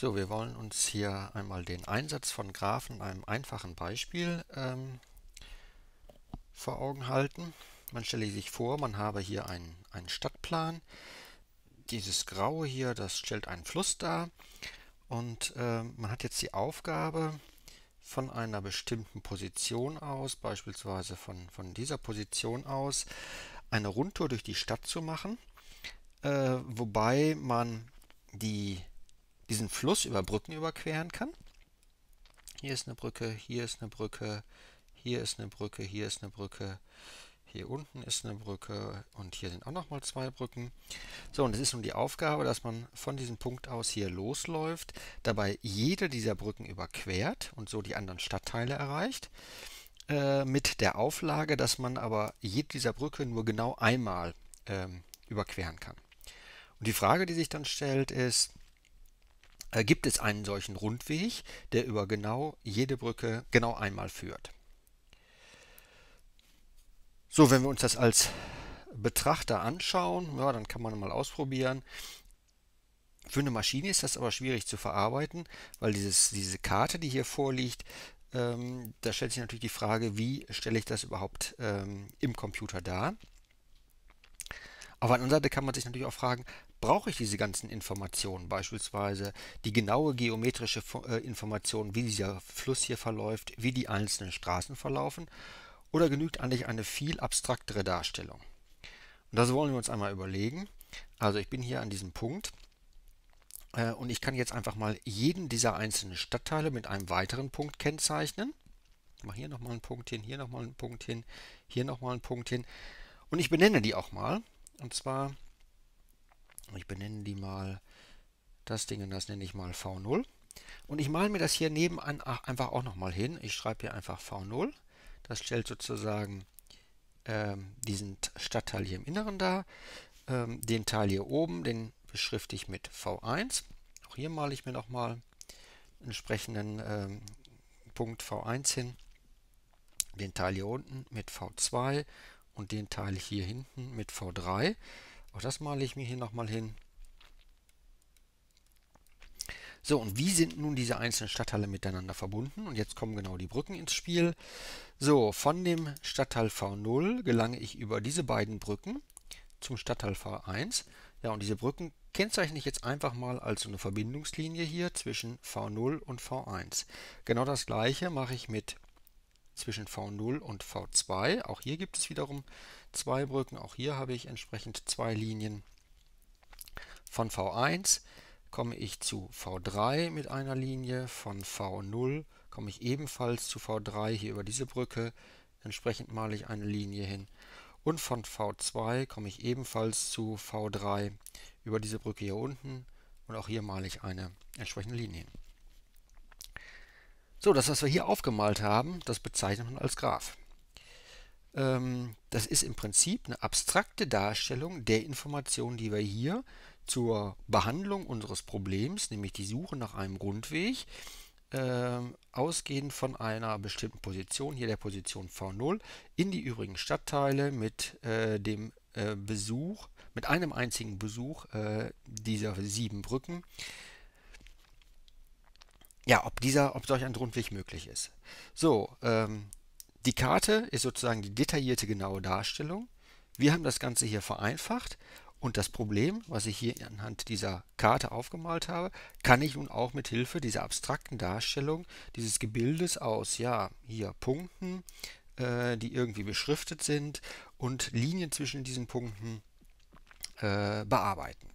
So, wir wollen uns hier einmal den Einsatz von Graphen in einem einfachen Beispiel ähm, vor Augen halten. Man stelle sich vor, man habe hier einen, einen Stadtplan. Dieses Graue hier, das stellt einen Fluss dar. Und äh, man hat jetzt die Aufgabe, von einer bestimmten Position aus, beispielsweise von, von dieser Position aus, eine Rundtour durch die Stadt zu machen, äh, wobei man die diesen Fluss über Brücken überqueren kann. Hier ist eine Brücke, hier ist eine Brücke, hier ist eine Brücke, hier ist eine Brücke, hier unten ist eine Brücke und hier sind auch nochmal zwei Brücken. So, und es ist nun die Aufgabe, dass man von diesem Punkt aus hier losläuft, dabei jede dieser Brücken überquert und so die anderen Stadtteile erreicht, äh, mit der Auflage, dass man aber jede dieser Brücke nur genau einmal ähm, überqueren kann. Und die Frage, die sich dann stellt, ist, gibt es einen solchen Rundweg, der über genau jede Brücke genau einmal führt. So, wenn wir uns das als Betrachter anschauen, ja, dann kann man mal ausprobieren. Für eine Maschine ist das aber schwierig zu verarbeiten, weil dieses, diese Karte, die hier vorliegt, ähm, da stellt sich natürlich die Frage, wie stelle ich das überhaupt ähm, im Computer dar? Auf der anderen Seite kann man sich natürlich auch fragen, brauche ich diese ganzen Informationen, beispielsweise die genaue geometrische äh, Information, wie dieser Fluss hier verläuft, wie die einzelnen Straßen verlaufen, oder genügt eigentlich eine viel abstraktere Darstellung? Und das wollen wir uns einmal überlegen. Also ich bin hier an diesem Punkt äh, und ich kann jetzt einfach mal jeden dieser einzelnen Stadtteile mit einem weiteren Punkt kennzeichnen. Ich mache hier nochmal einen Punkt hin, hier nochmal einen Punkt hin, hier nochmal einen Punkt hin. Und ich benenne die auch mal. Und zwar, ich benenne die mal, das Ding, das nenne ich mal V0. Und ich male mir das hier nebenan einfach auch nochmal hin. Ich schreibe hier einfach V0. Das stellt sozusagen ähm, diesen Stadtteil hier im Inneren dar. Ähm, den Teil hier oben, den beschrifte ich mit V1. Auch hier male ich mir nochmal entsprechenden ähm, Punkt V1 hin. Den Teil hier unten mit V2 und den Teil hier hinten mit V3. Auch das male ich mir hier nochmal hin. So, und wie sind nun diese einzelnen Stadtteile miteinander verbunden? Und jetzt kommen genau die Brücken ins Spiel. So, von dem Stadtteil V0 gelange ich über diese beiden Brücken zum Stadtteil V1. Ja, und diese Brücken kennzeichne ich jetzt einfach mal als so eine Verbindungslinie hier zwischen V0 und V1. Genau das gleiche mache ich mit zwischen V0 und V2. Auch hier gibt es wiederum zwei Brücken. Auch hier habe ich entsprechend zwei Linien. Von V1 komme ich zu V3 mit einer Linie. Von V0 komme ich ebenfalls zu V3 hier über diese Brücke. Entsprechend male ich eine Linie hin. Und von V2 komme ich ebenfalls zu V3 über diese Brücke hier unten. Und auch hier male ich eine entsprechende Linie hin. So, das, was wir hier aufgemalt haben, das bezeichnet man als Graph. Ähm, das ist im Prinzip eine abstrakte Darstellung der Informationen, die wir hier zur Behandlung unseres Problems, nämlich die Suche nach einem Grundweg, äh, ausgehend von einer bestimmten Position, hier der Position V0, in die übrigen Stadtteile mit äh, dem äh, Besuch, mit einem einzigen Besuch äh, dieser sieben Brücken, ja, ob dieser, ob solch ein Rundweg möglich ist. So, ähm, die Karte ist sozusagen die detaillierte genaue Darstellung. Wir haben das Ganze hier vereinfacht und das Problem, was ich hier anhand dieser Karte aufgemalt habe, kann ich nun auch mit Hilfe dieser abstrakten Darstellung dieses Gebildes aus, ja, hier Punkten, äh, die irgendwie beschriftet sind und Linien zwischen diesen Punkten äh, bearbeiten.